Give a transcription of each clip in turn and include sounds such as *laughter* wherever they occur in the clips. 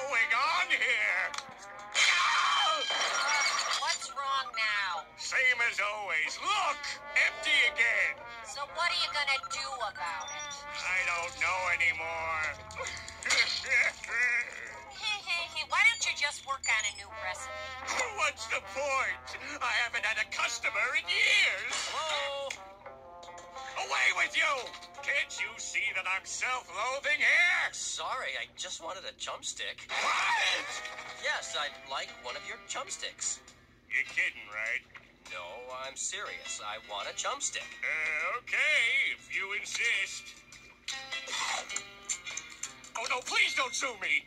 Going on here? What's wrong now? Same as always. Look! Empty again. So what are you gonna do about it? I don't know anymore. Hey, hey, hey, why don't you just work on a new recipe? What's the point? I haven't had a customer in years. Hello? Away with you! Can't you I'm self-loathing here? Sorry, I just wanted a chumstick. What? Yes, I'd like one of your chumsticks. You're kidding, right? No, I'm serious. I want a chumstick. Uh, okay, if you insist. Oh no, please don't sue me.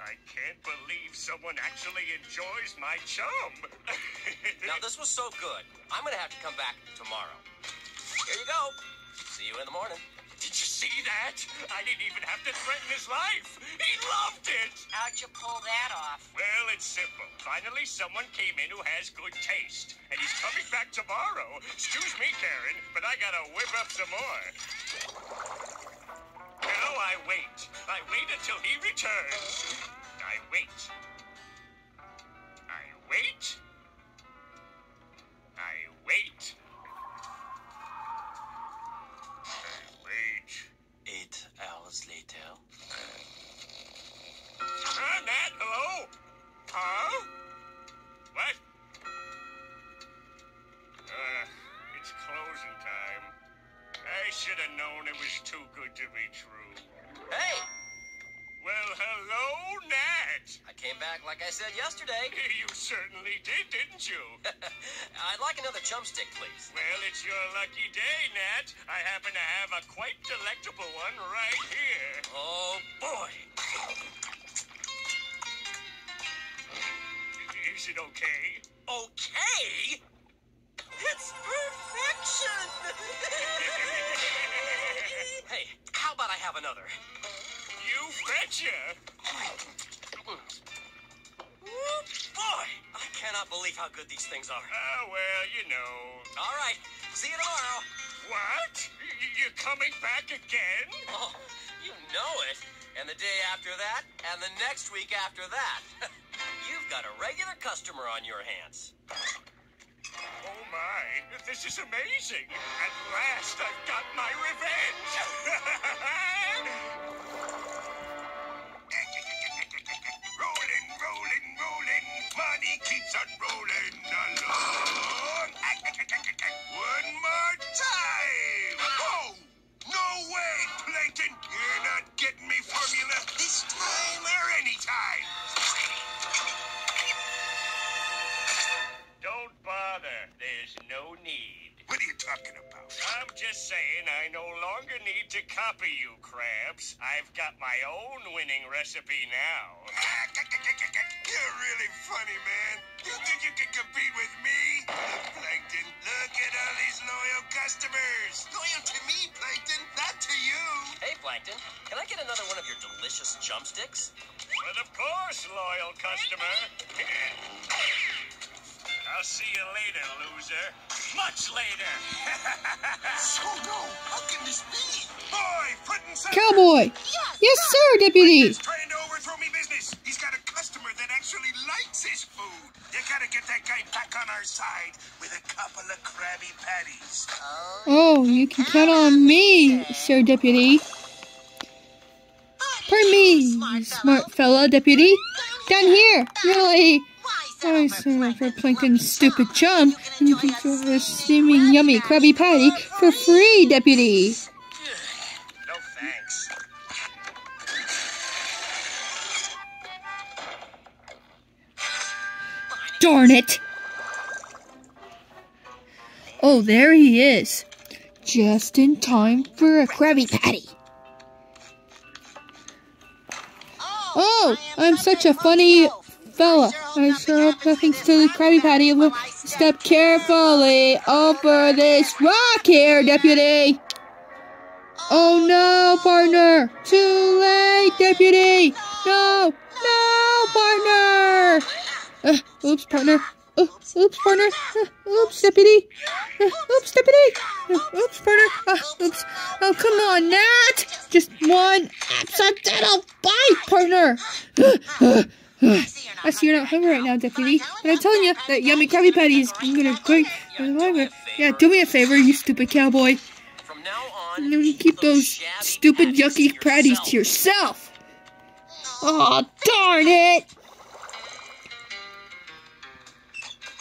I can't believe someone actually enjoys my chum. *laughs* Now, this was so good. I'm gonna have to come back tomorrow. Here you go. See you in the morning. Did you see that? I didn't even have to threaten his life. He loved it. How'd you pull that off? Well, it's simple. Finally, someone came in who has good taste. And he's coming back tomorrow. Excuse me, Karen, but I gotta whip up some more. Now I wait. I wait until he returns. I wait. I wait. I wait. Eight hours later. Huh, Nat? Hello? Huh? What? Uh, it's closing time. I should have known it was too good to be true. Hey! Well, hello, I came back like I said yesterday. *laughs* You certainly did, didn't you? *laughs* I'd like another chumstick, please. Well, it's your lucky day, Nat. I happen to have a quite delectable one right here. Oh, boy. Is it okay? Okay? It's perfection! *laughs* hey, how about I have another? You betcha. Ooh, boy, I cannot believe how good these things are. Ah, well, you know. All right, see you tomorrow. What? You're coming back again? Oh, you know it. And the day after that, and the next week after that. *laughs* You've got a regular customer on your hands. Oh my, this is amazing. At last I've got my revenge. *laughs* need. What are you talking about? I'm just saying I no longer need to copy you, Krabs. I've got my own winning recipe now. *laughs* You're really funny, man. You think you can compete with me? Plankton, look at all these loyal customers. Loyal to me, Plankton, not to you. Hey, Plankton, can I get another one of your delicious chumsticks? Well, of course, loyal customer. *laughs* I'll see you later, loser. Much later. *laughs* so no, how can this be? Boy, putting some Cowboy! Yes, sir, deputy! He's trying to overthrow me business. He's got a customer that actually likes his food. You gotta get that guy back on our side with a couple of Krabby Patties. Oh, oh you can count on me, sir deputy. Pardon me, you smart fella, deputy. Down here, really. I sign for Plankton's stupid chum, and you can get a steaming yummy Krabby Patty for free, deputy. No thanks. Darn it! Oh, there he is. Just in time for a Krabby Patty. Oh, oh I'm such a funny fella. I thanks to the Krabby Patty. Step carefully over this rock here, deputy. Oh no, partner! Too late, deputy! No! No, partner! Uh, oops, partner. uh, oops, partner. Uh, oops, deputy. Uh, oops, deputy. Uh, oops, partner. Uh, oops. Oh, come on, Nat. Just one accidental bite, partner. *laughs* *gasps* *sighs* I see you're not hungry right now, deputy. But I'm telling you, that yummy Krabby Patty is gonna great. Yeah, do me a favor, you stupid cowboy. From now on, And then you keep those stupid yucky patties to yourself. Oh, darn it!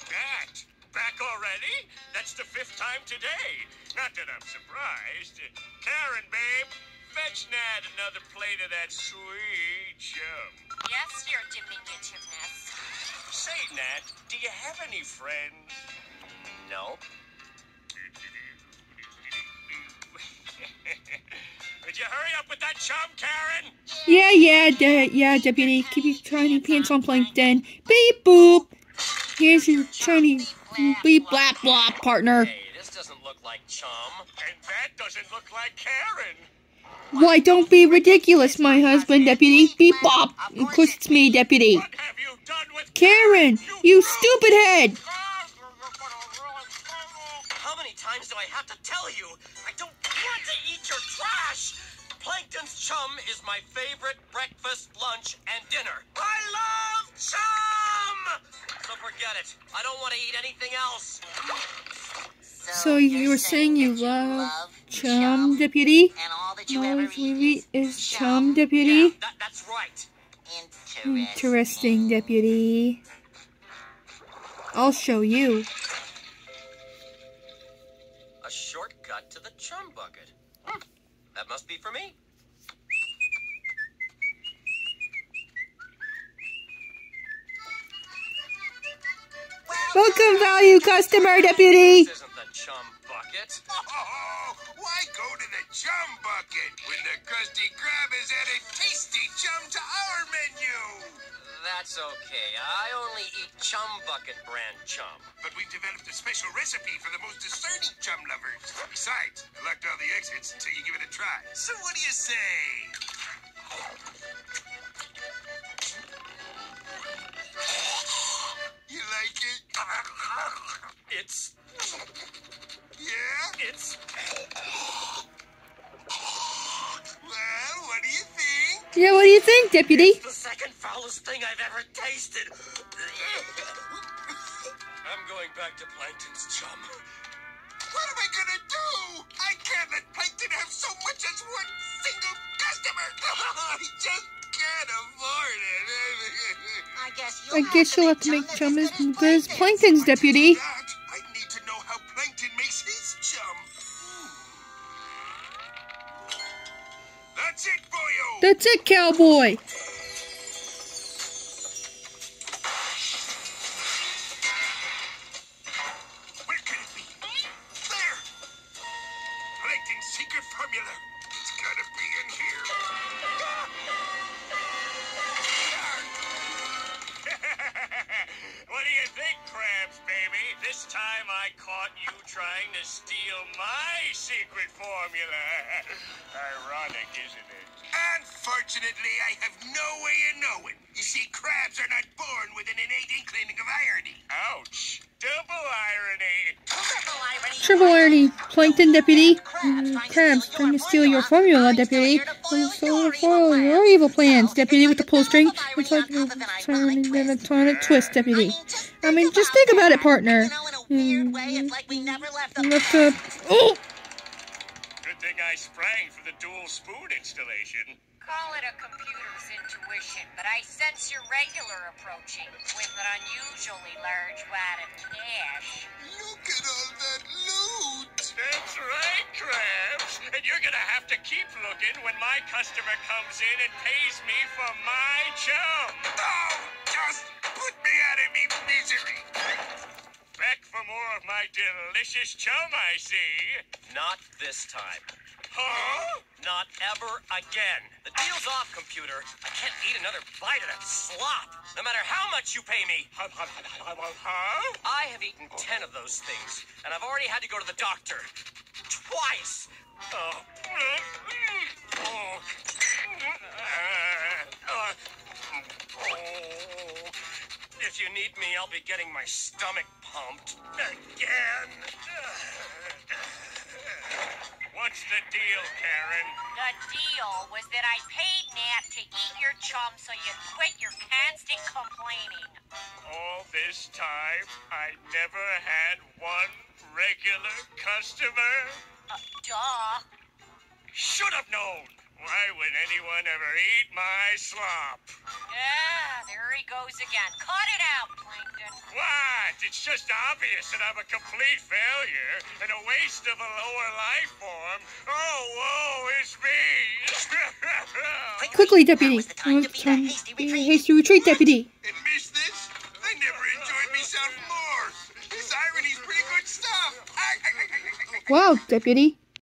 Nat, back already? That's the fifth time today. Not that I'm surprised. Karen, babe, fetch Nat another plate of that sweet chum. Yes, your diminutiveness. Do you have any friends? No. *laughs* Would you hurry up with that chum, Karen? Yeah, yeah, de- yeah, deputy. Keep your tiny pants on plankton. Beep boop. Here's your tiny beep blap blop partner. Hey, this doesn't look like chum. And that doesn't look like Karen. Why, don't be ridiculous, my husband, deputy. Beep bop. Of course it's me, deputy. What have you done with Karen, you stupid head. How many times do I have to tell you? I don't want to eat your trash! Plankton's chum is my favorite breakfast, lunch, and dinner. I love chum! So forget it. I don't want to eat anything else. So you were saying you love chum, deputy? And all that you ever Knowledge eat movie is is chum, deputy? Yeah, that, that's right. interesting. Interesting, deputy. I'll show you. A shortcut to the chum bucket. Hmm, That must be for me. Welcome, value customer, deputy. *laughs* This isn't the chum bucket. Why go to the chum bucket when the Krusty Krab has added tasty chum to our menu? That's okay. I only eat chum bucket brand chum. But we've developed a special recipe for the most discerning chum lovers. Besides, I locked all the exits until you give it a try. So what do you say? You think, deputy? the second foulest thing I've ever tasted. I'm going back to Plankton's chum. What am I gonna do? I can't let Plankton have so much as one single customer. *laughs* I just can't afford it. I guess you'll guess you'll have to make make chum as good as Plankton's. Plankton's, deputy. That's it. Cowboy. I caught you trying to steal my secret formula. Ironic, isn't it? Unfortunately, I have no way of knowing. You see, crabs are not born with an innate inkling of irony. Ouch. Double irony. Triple irony. Triple irony, Plankton, deputy. Mm, Krabs trying to steal your formula, deputy. And so foil your evil plans, deputy, with the pull string. It's like a turning and a twist, deputy. I mean, just think about it, partner. You know, in weird hmm. way, it's like we never left the Left to... *gasps* Oh! Good thing I sprang for the dual spoon installation. Call it a computer's intuition, but I sense your regular approaching with an unusually large wad of cash. Look at all that loot. That's right, Krabs. And you're gonna have to keep looking when my customer comes in and pays me for my chum. Oh, my delicious chum, I see. Not this time. Huh? Not ever again. The deal's off, computer. I can't eat another bite of that slop, no matter how much you pay me. Huh? I have eaten ten of those things, and I've already had to go to the doctor. Twice. Oh. If you need me, I'll be getting my stomach pumped again. *sighs* What's the deal, Karen? The deal was that I paid Nat to eat your chum so you'd quit your constant complaining. All this time, I never had one regular customer? Uh, duh. Should have known. Why would anyone ever eat my slop? Yeah, there he goes again. Cut it out, Plankton. What? It's just obvious that I'm a complete failure and a waste of a lower life form. Oh, woe is me! *laughs* Quickly, deputy. Now is the time to Uh, be that hasty retreat. hasty retreat, deputy. And miss this? I never enjoyed myself more. His irony's pretty good stuff. Wow, deputy.